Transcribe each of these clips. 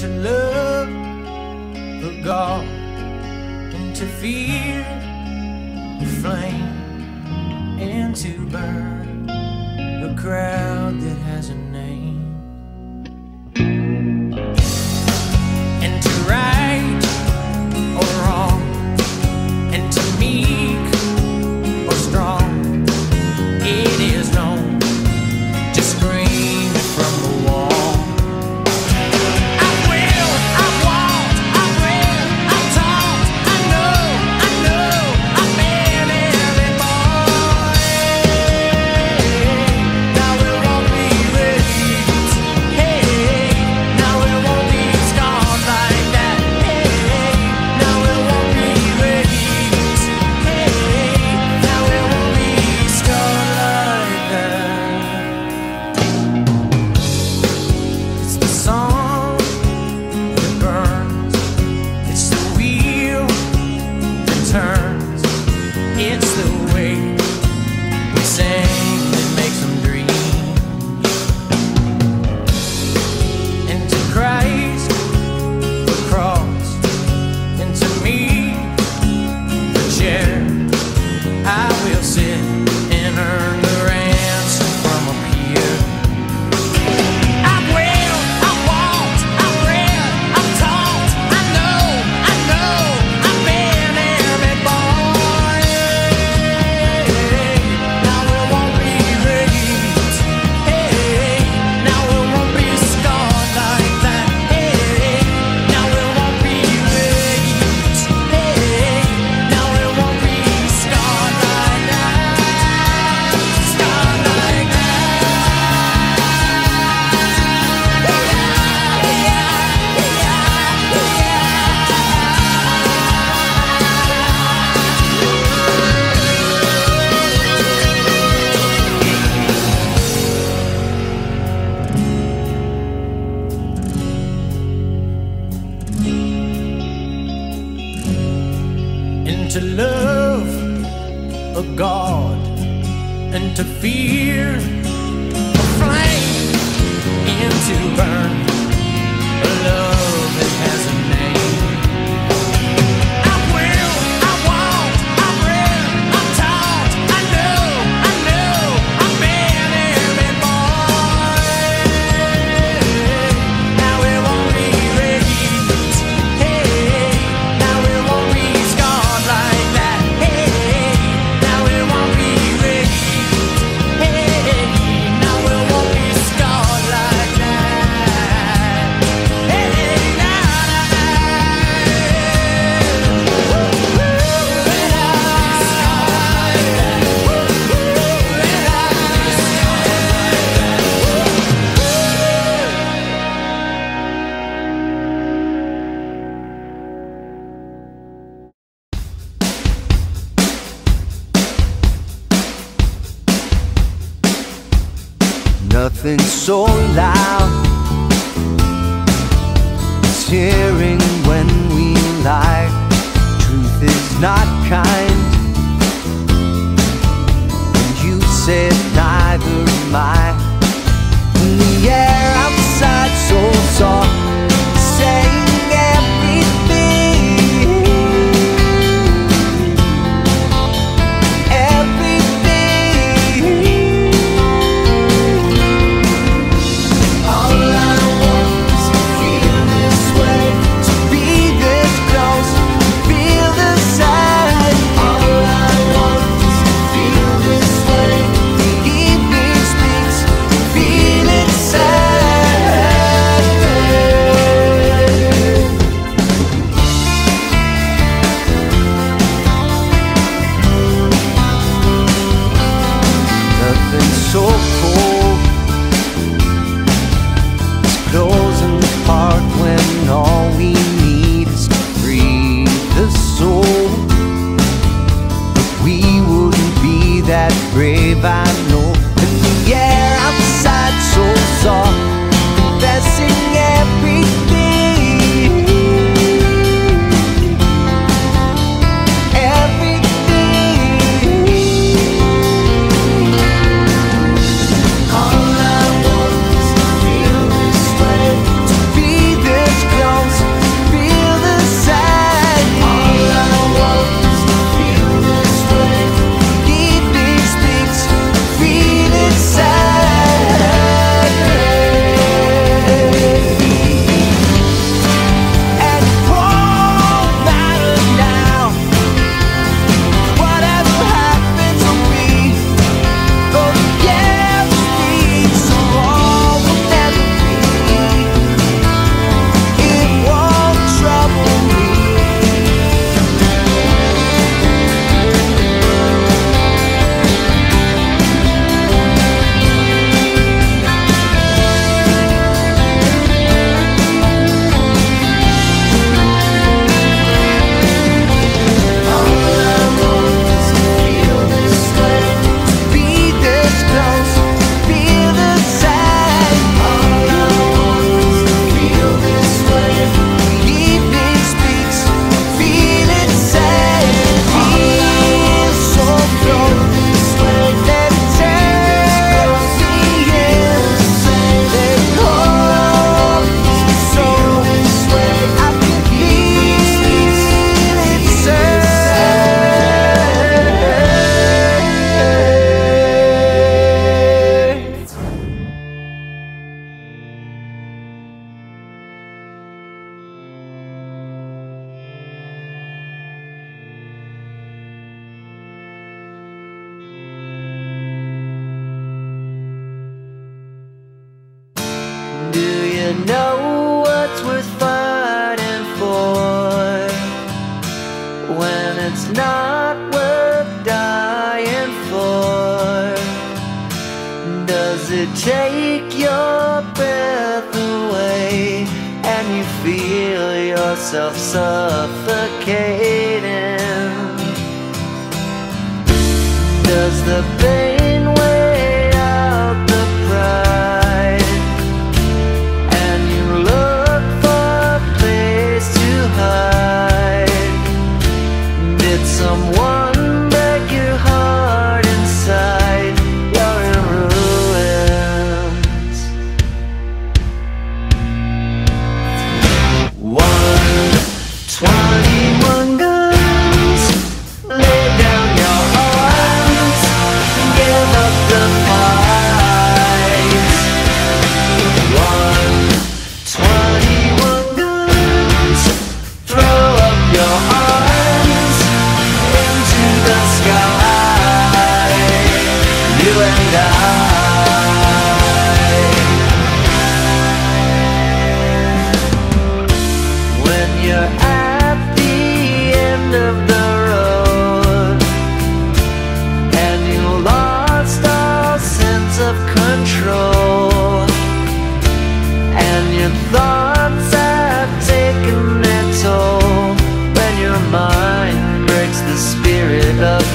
To love, but God interfered, the flame, and to burn the crowd that hasn't. to love a God and to fear a flame and to burn. something so loud. It's hearing when we lie. Truth is not kind. And you said neither am I. And the air outside so soft. heart when all we need is to free the soul. But we wouldn't be that brave, I know. And the air outside so soft. Yourself suffocating? Does the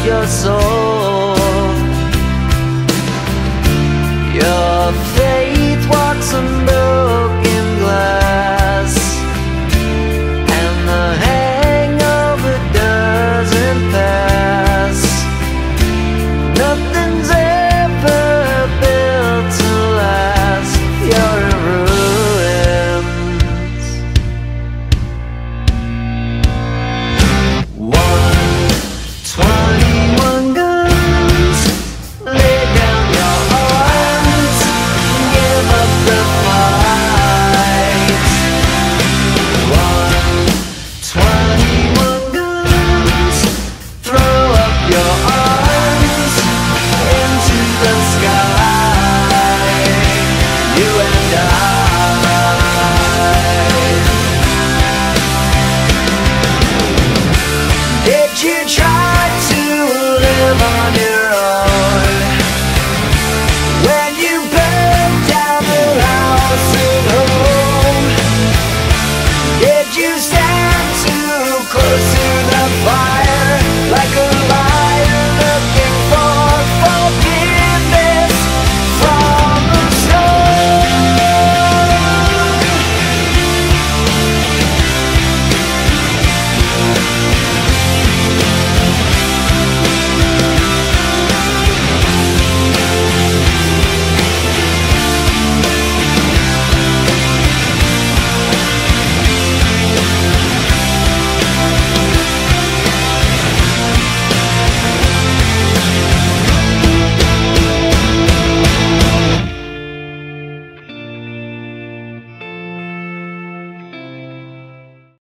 your soul.